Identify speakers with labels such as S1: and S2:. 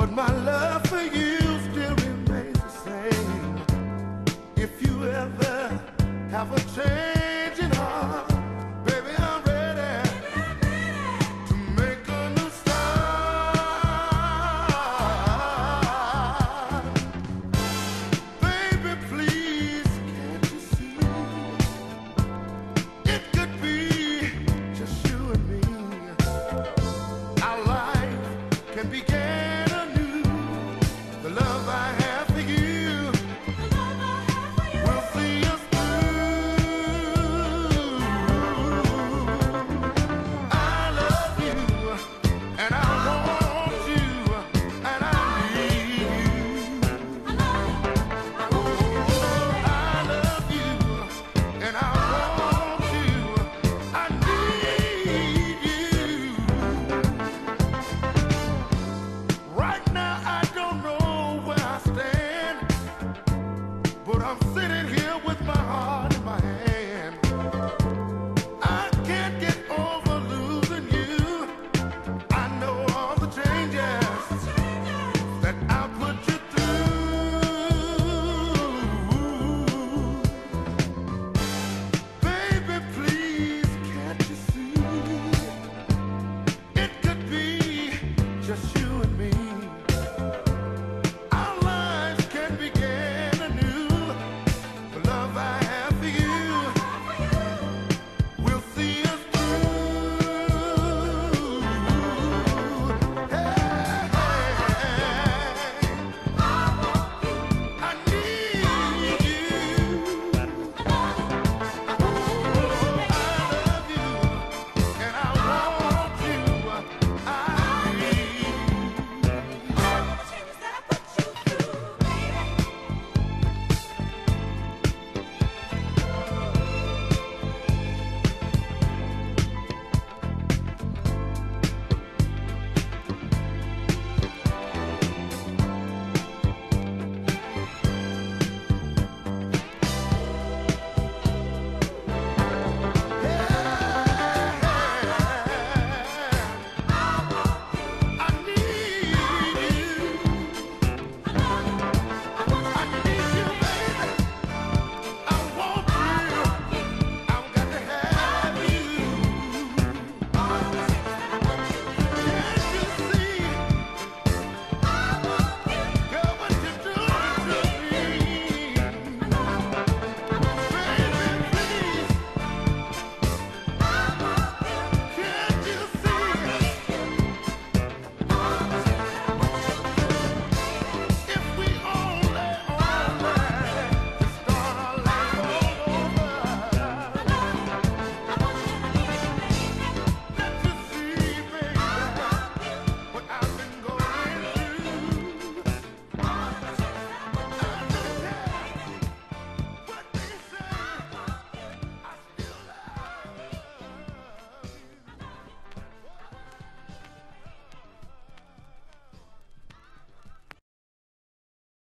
S1: but my love